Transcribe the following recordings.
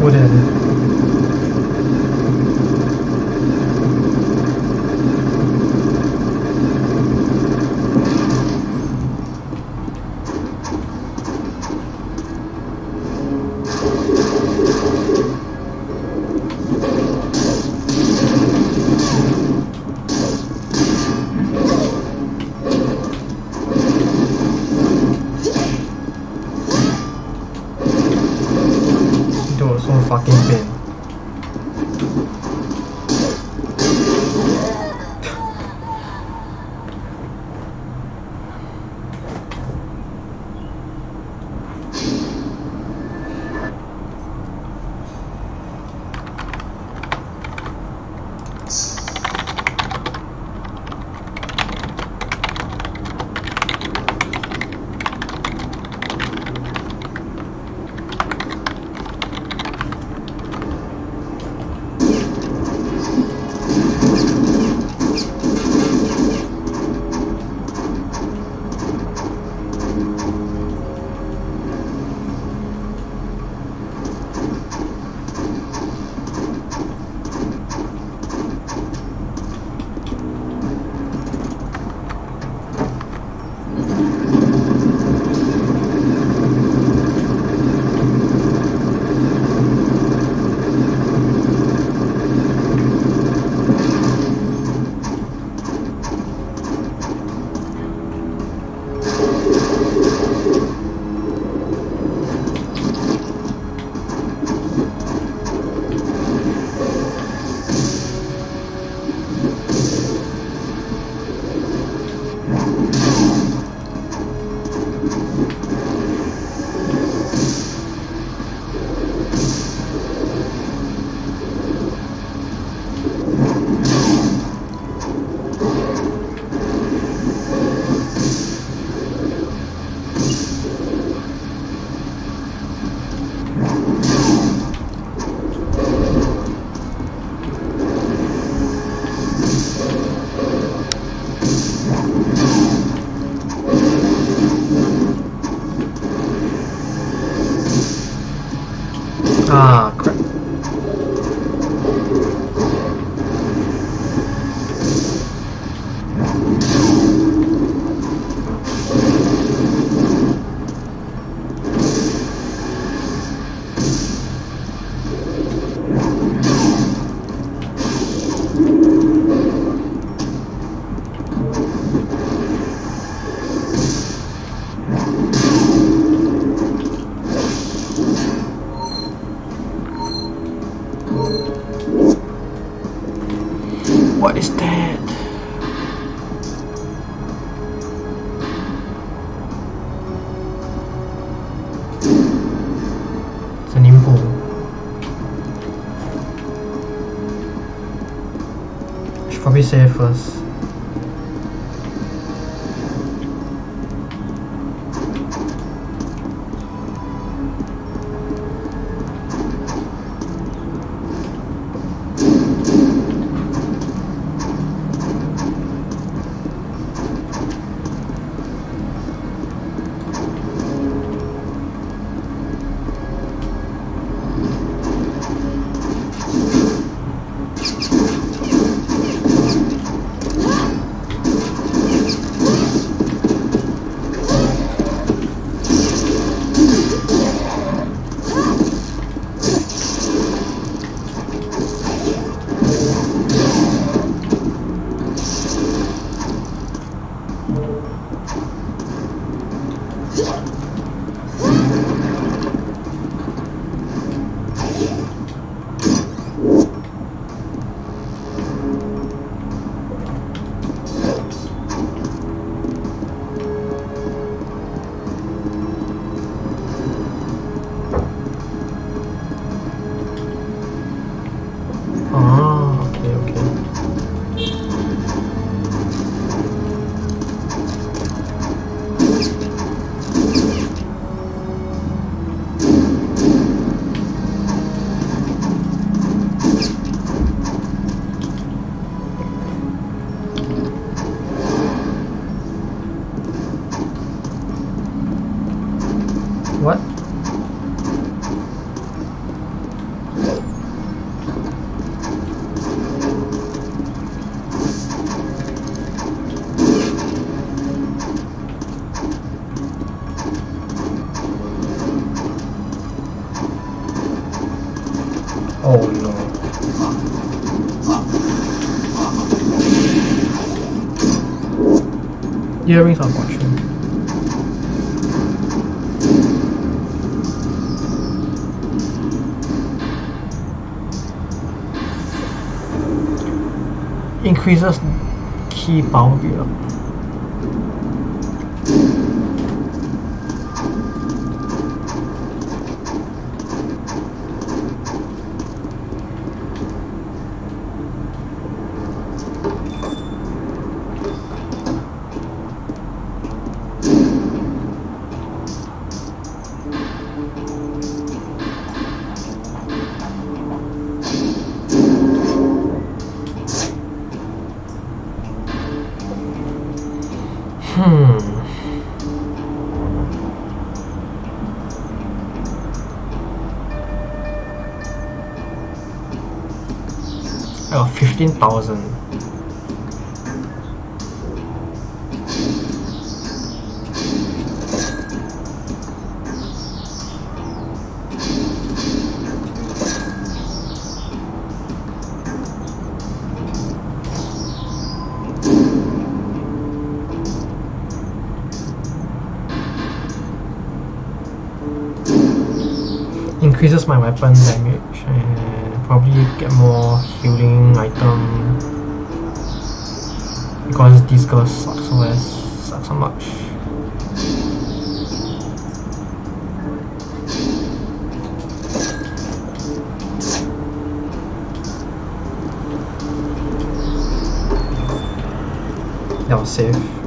오래는 fucking pain. What is that? It's an impo. Should probably save first. 아 오케이 오케이. Earrings are fortune. Increases Ki power build up. Hmm. Oh, 15,000. Increases my weapon damage and probably get more healing item because this girl sucks so so much. That was safe.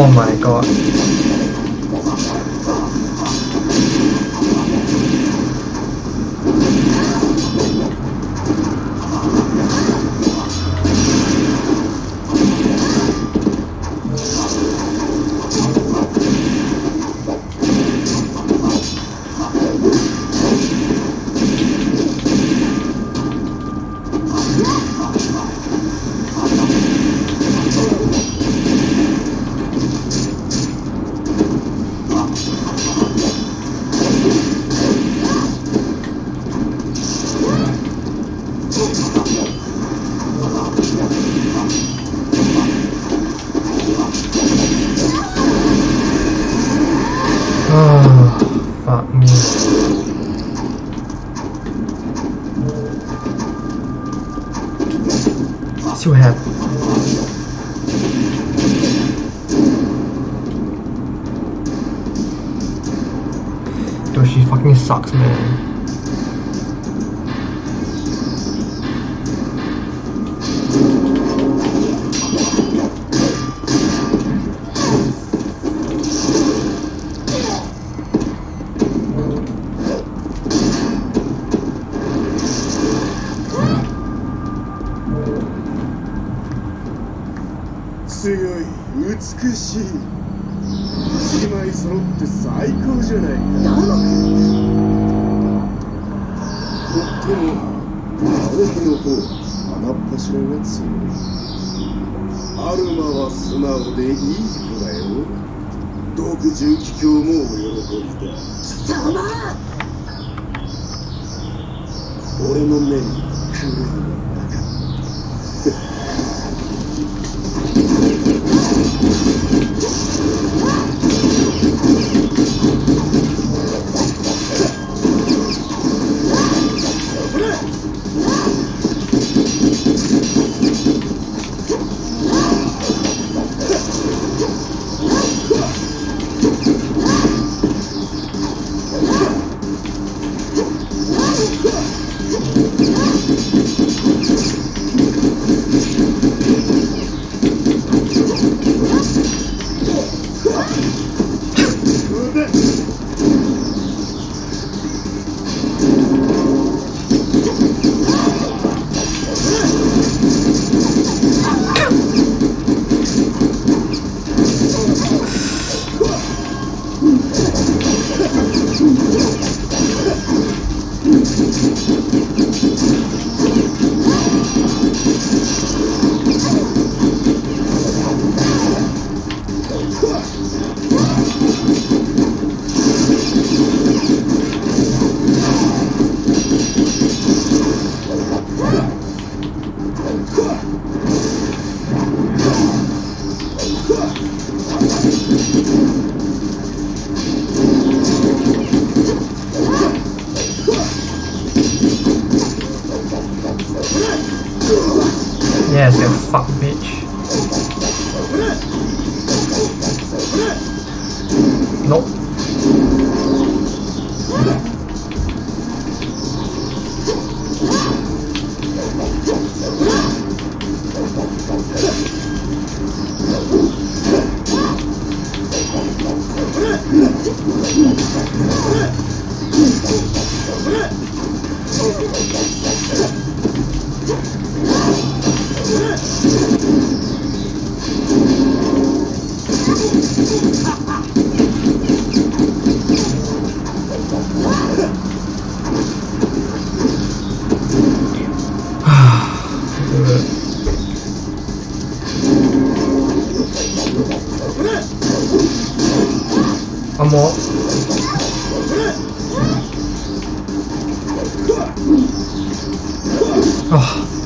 Oh my god. 強い美しい。とっても姉貴の方鼻っ柱が強いアルマは素直でいい子だよ。独自気境もお喜びだ貴様俺の目に。狂いあもうああ。